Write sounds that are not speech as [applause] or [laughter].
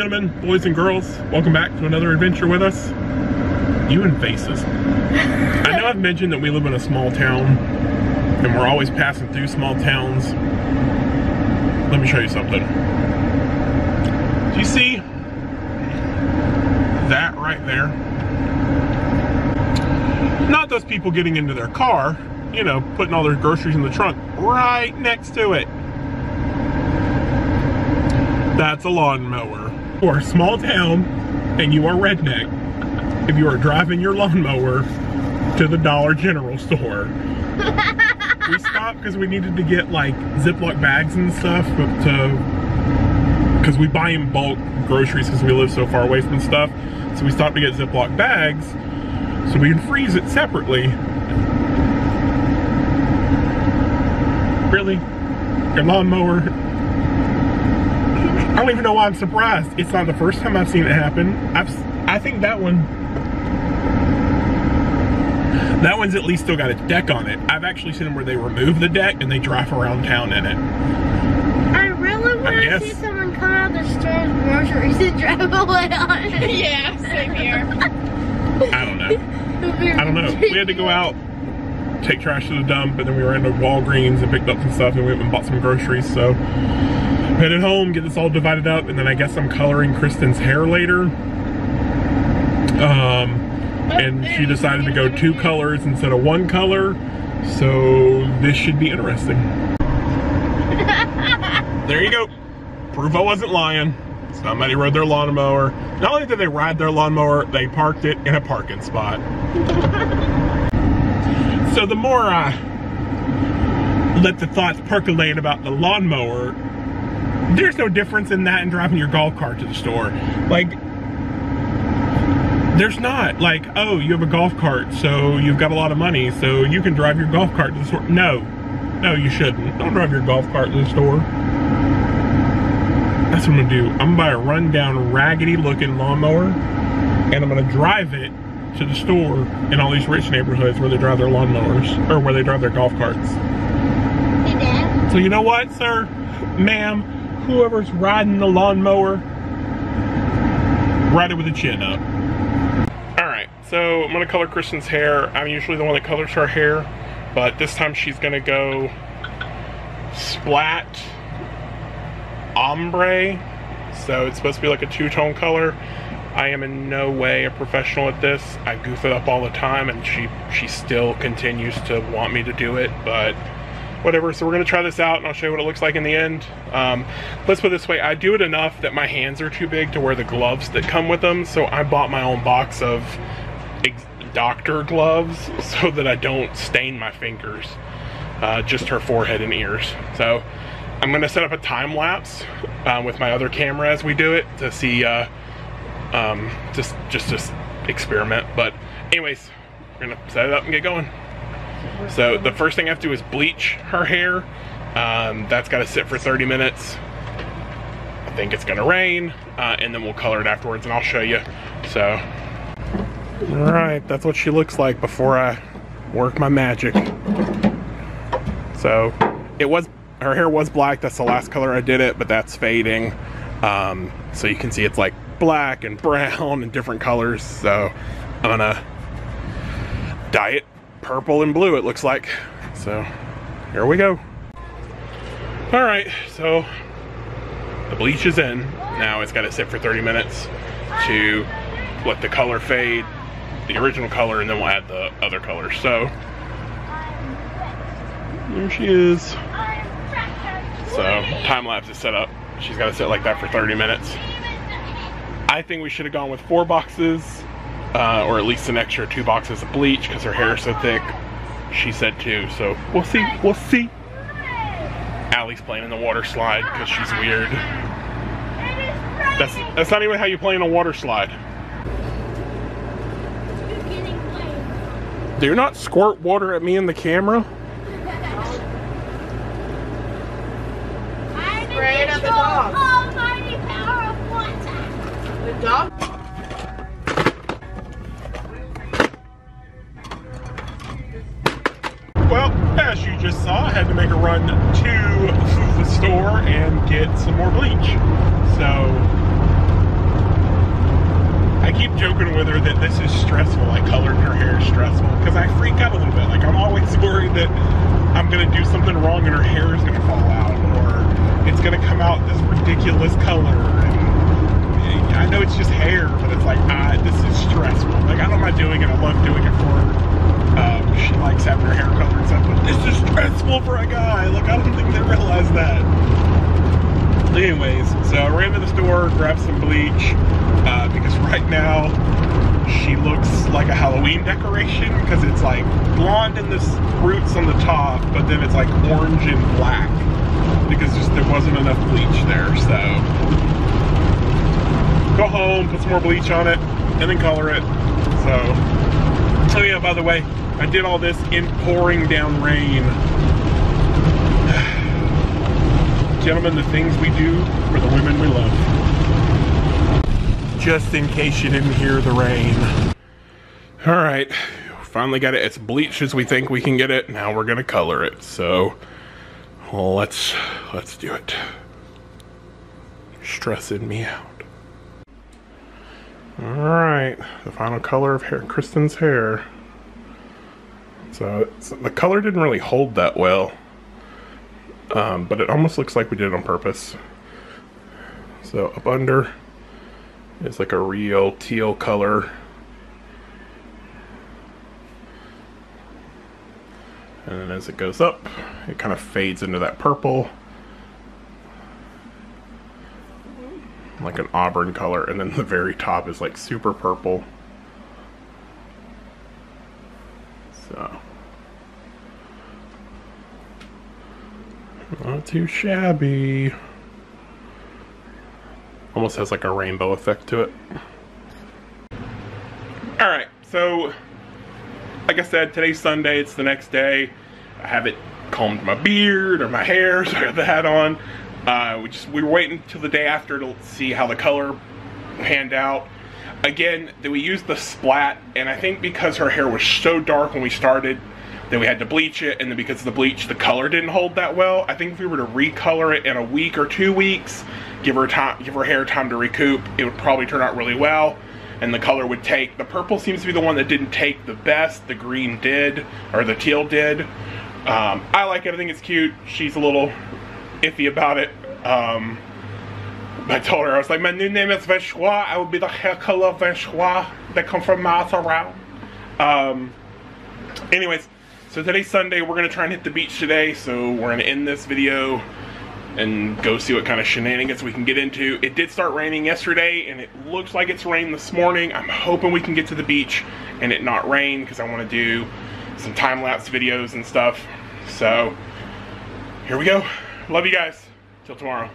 gentlemen, boys and girls, welcome back to another adventure with us. You and faces. I know I've mentioned that we live in a small town and we're always passing through small towns. Let me show you something. Do you see that right there? Not those people getting into their car, you know, putting all their groceries in the trunk right next to it. That's a lawnmower. Or a small town and you are redneck if you are driving your lawnmower to the Dollar General store. we stopped because we needed to get like Ziploc bags and stuff, but uh, to because we buy in bulk groceries because we live so far away from stuff. So we stopped to get Ziploc bags so we can freeze it separately. Really? Your lawnmower? I don't even know why I'm surprised. It's not the first time I've seen it happen. I've, I think that one, that one's at least still got a deck on it. I've actually seen them where they remove the deck and they drive around town in it. I really want to guess. see someone come out of the store with groceries and drive [laughs] away on it. [laughs] Yeah, same here. I don't know. I don't know. We had to go [laughs] out, take trash to the dump, and then we ran to Walgreens and picked up some stuff and we went and bought some groceries. So headed home, get this all divided up, and then I guess I'm coloring Christin's hair later. Um, and she decided to go two colors instead of one color. So this should be interesting. [laughs] there you go. Proof I wasn't lying. Somebody rode their lawnmower. Not only did they ride their lawnmower, they parked it in a parking spot. so the more I let the thoughts percolate about the lawnmower, there's no difference in that and driving your golf cart to the store. Like, there's not. Like, oh, you have a golf cart, so you've got a lot of money, so you can drive your golf cart to the store. No. No, you shouldn't. Don't drive your golf cart to the store. That's what I'm gonna do. I'm gonna buy a rundown, raggedy looking lawnmower, and I'm gonna drive it to the store in all these rich neighborhoods where they drive their lawnmowers, or where they drive their golf carts. Hey. So you know what, sir, ma'am, whoever's riding the lawnmower, ride it with a chin up. All right, so I'm gonna color Christin's hair. I'm usually the one that colors her hair, but this time she's gonna go splat ombre. So it's supposed to be like a two-tone color. I am in no way a professional at this. I goof it up all the time, and she she still continues to want me to do it, but whatever. So we're gonna try this out, and I'll show you what it looks like in the end. Um, let's put it this way: I do it enough that my hands are too big to wear the gloves that come with them. So I bought my own box of doctor gloves [laughs] so that I don't stain my fingers, uh, just her forehead and ears. So I'm gonna set up a time lapse uh, with my other camera as we do it to see, uh, um, just just just experiment. But anyways, we're gonna set it up and get going. So the first thing I have to do is bleach her hair. Um, that's got to sit for 30 minutes. I think it's gonna rain, uh, and then we'll color it afterwards, and I'll show you. So, all right, that's what she looks like before I work my magic. So, it was her hair was black. That's the last color I did it, but that's fading. Um, so you can see it's like black and [laughs] brown and different colors. So I'm gonna dye it purple and blue. It looks like. So here we go. All right, so the bleach is in. Now it's got to sit for 30 minutes to let the color fade, the original color, and then we'll add the other colors. So there she is. So time lapse is set up. She's got to sit like that for 30 minutes. I think we should have gone with four boxes, uh, or at least an extra two boxes of bleach because her hair is so thick. She said two, so we'll see. We'll see. Allie's playing in the water slide because she's weird. That's that's not even how you play in a water slide. Do not squirt water at me in the camera. Spray it at the dog. Almighty power of one time. The dog? Just saw, I had to make a run to the store and get some more bleach. So I keep joking with her that this is stressful. Like coloring her hair stressful because I freak out a little bit. Like I'm always [laughs] worried that I'm gonna do something wrong and her hair is gonna fall out or it's gonna come out this ridiculous color. And I know it's just hair, but it's like ah, this is stressful. Like I don't mind doing it. I love doing it for her. Um, she likes having her hair colored is stressful for a guy. Like I don't think they realize that. Anyways, so I ran to the store, grabbed some bleach, uh, because right now she looks like a Halloween decoration because it's like blonde in the roots on the top, but then it's like orange and black because just there wasn't enough bleach there. So go home, put some more bleach on it, and then color it. So, oh yeah, by the way, I did all this in pouring down rain. [sighs] Gentlemen, the things we do for the women we love. Just in case you didn't hear the rain. All right, finally got it as bleached as we think we can get it. Now we're gonna color it. So, let's let's do it. Stressing me out. All right, the final color of hair, Christin's hair. So, so the color didn't really hold that well. Um, but it almost looks like we did it on purpose. So up under is like a real teal color. And then as it goes up, it kind of fades into that purple. Like an auburn color. And then the very top is like super purple. So. Not too shabby. Almost has like a rainbow effect to it. Alright, so like I said, today's Sunday, it's the next day. I haven't combed my beard or my hair, [laughs] so I got the hat on. Uh, we just we were waiting till the day after to see how the color panned out. Again, we used the splat, and I think because her hair was so dark when we started, then we had to bleach it, and then because of the bleach, the color didn't hold that well. I think if we were to recolor it in a week or two weeks, give her time, give her hair time to recoup, it would probably turn out really well, and the color would take. The purple seems to be the one that didn't take the best. The green did, or the teal did. Um, I like it. I think it's cute. She's a little iffy about it. Um, I told her I was like, my new name is Venchois. I will be the hair color Venchois that come from miles around. Um, anyways. So today's Sunday, we're gonna try and hit the beach today, so we're gonna end this video and go see what kind of shenanigans we can get into. It did start raining yesterday, and it looks like it's rained this morning. I'm hoping we can get to the beach and it not rain, because I wanna do some time-lapse videos and stuff. So, here we go. Love you guys. Till tomorrow.